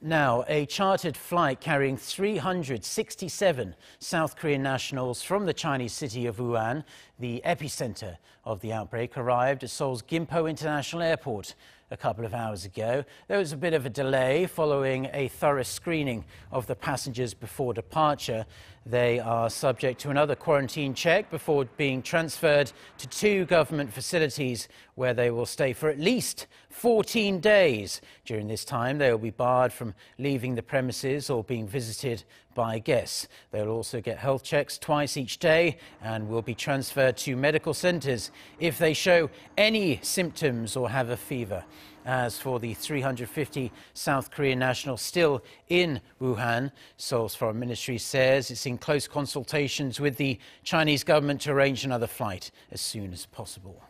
Now, a chartered flight carrying 367 South Korean nationals from the Chinese city of Wuhan, the epicenter of the outbreak, arrived at Seoul's Gimpo International Airport a couple of hours ago. There was a bit of a delay following a thorough screening of the passengers before departure. They are subject to another quarantine check before being transferred to two government facilities where they will stay for at least 14 days. During this time, they will be barred from leaving the premises or being visited by guests. They'll also get health checks twice each day and will be transferred to medical centres if they show any symptoms or have a fever. As for the 350 South Korean nationals still in Wuhan, Seoul's foreign ministry says it's in close consultations with the Chinese government to arrange another flight as soon as possible.